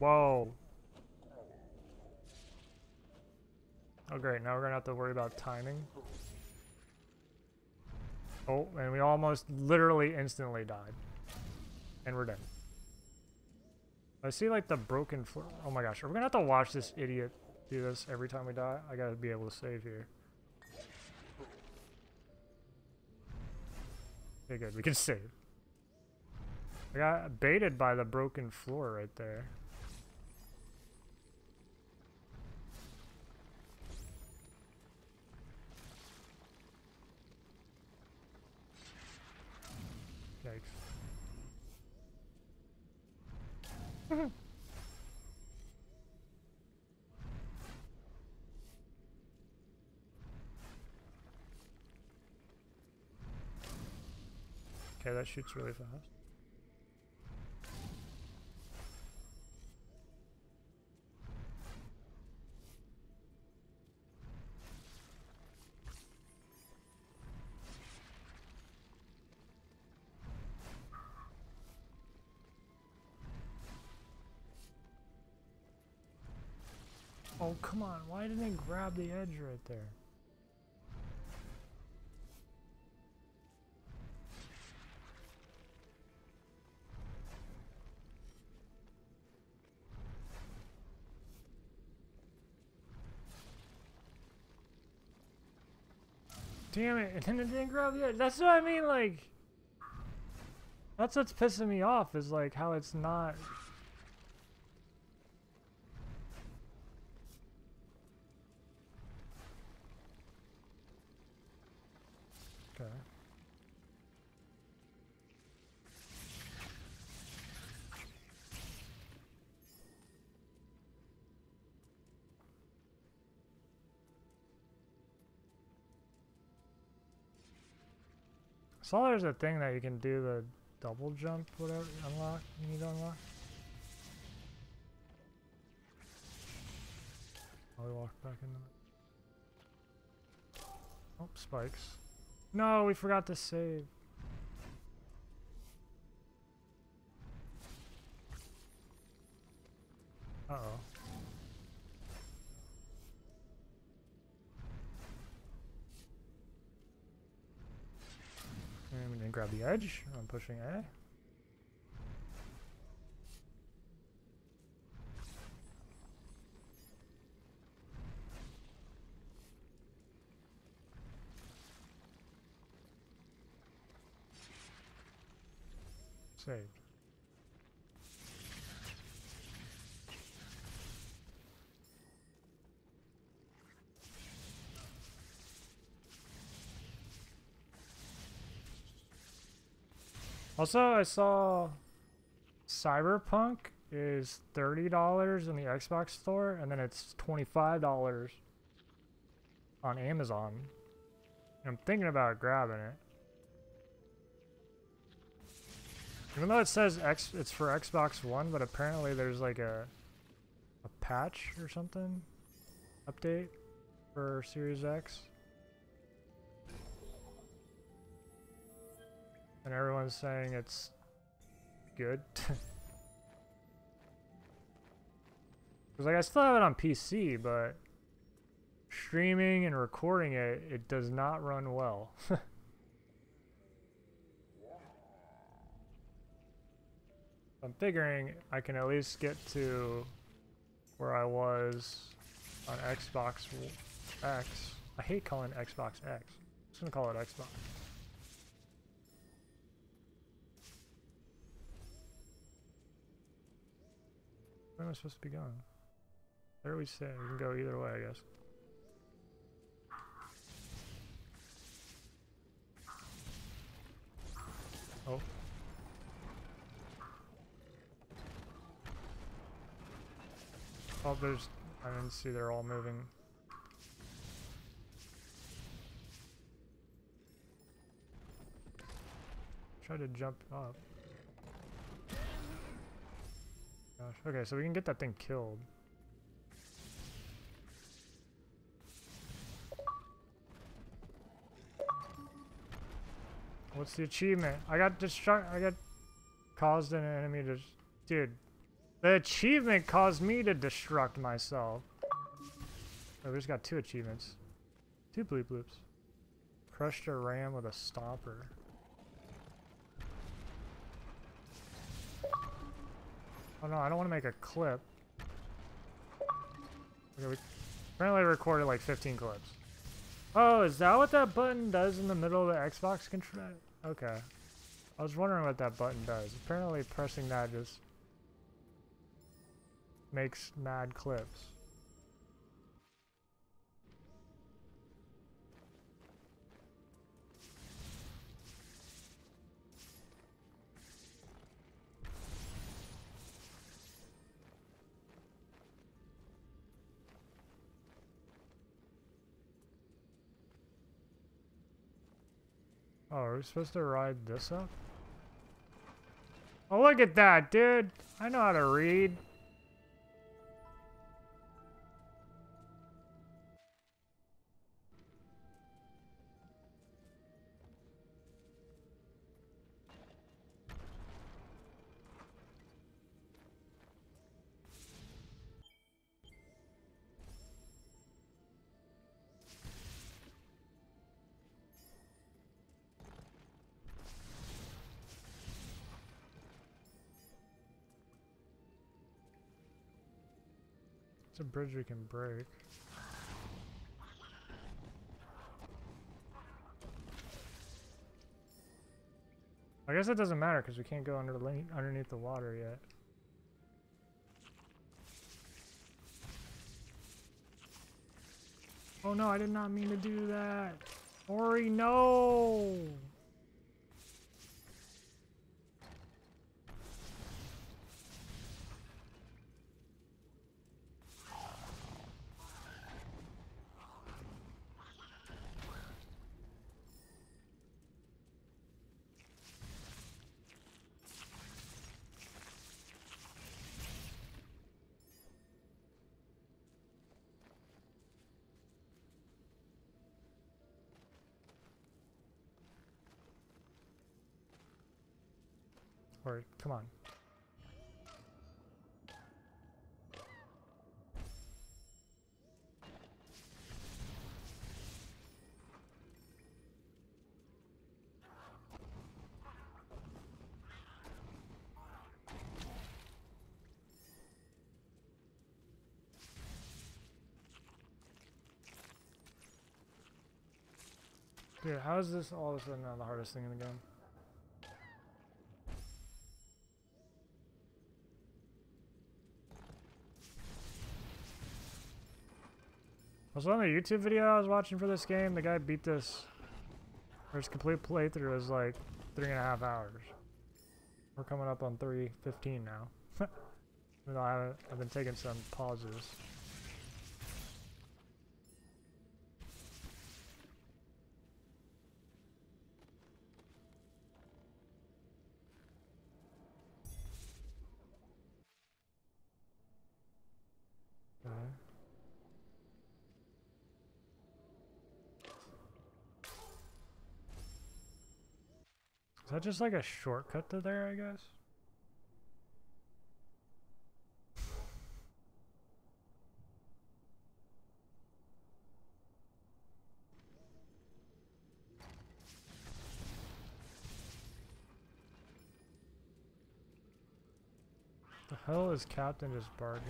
Whoa. Oh great, now we're gonna have to worry about timing. Oh, and we almost literally instantly died. And we're dead. I see like the broken floor. Oh my gosh, are we gonna have to watch this idiot do this every time we die? I gotta be able to save here. Okay, good, we can save. I got baited by the broken floor right there. Okay, that shoots really fast. Oh, come on. Why didn't it grab the edge right there? Damn it, and then it didn't grab the edge. That's what I mean, like... That's what's pissing me off, is like how it's not... saw there's a thing that you can do the double jump, whatever, unlock, you need to unlock. Oh, we walk back into it. Oh, spikes. No, we forgot to save. Uh-oh. And grab the edge. I'm pushing A. Saved. Also, I saw Cyberpunk is $30 in the Xbox store, and then it's $25 on Amazon. I'm thinking about grabbing it. Even though it says X, it's for Xbox One, but apparently there's like a a patch or something update for Series X. And everyone's saying it's good. Because like I still have it on PC, but streaming and recording it, it does not run well. I'm figuring I can at least get to where I was on Xbox X. I hate calling Xbox X. I'm just gonna call it Xbox. Where am I supposed to be going? Where are we say? We can go either way, I guess. Oh. Oh, there's... I didn't see they're all moving. Try to jump up. Gosh. Okay, so we can get that thing killed. What's the achievement? I got destruct- I got caused an enemy to. Dude, The achievement caused me to destruct myself. Oh, we just got two achievements. Two bloop bloops. Crushed a ram with a stopper. Oh no, I don't want to make a clip. Okay, we apparently recorded like 15 clips. Oh, is that what that button does in the middle of the Xbox control? Okay. I was wondering what that button does. Apparently pressing that just makes mad clips. Oh, are we supposed to ride this up? Oh, look at that, dude. I know how to read. A bridge we can break. I guess it doesn't matter because we can't go under underneath the water yet. Oh no, I did not mean to do that. Ori, no! Or, come on. Dude, how is this all of a sudden not the hardest thing in the game? Also on the YouTube video I was watching for this game, the guy beat this, his complete playthrough was like three and a half hours. We're coming up on 3.15 now. Even though I've been taking some pauses. Is that just like a shortcut to there, I guess? The hell is Captain just barking?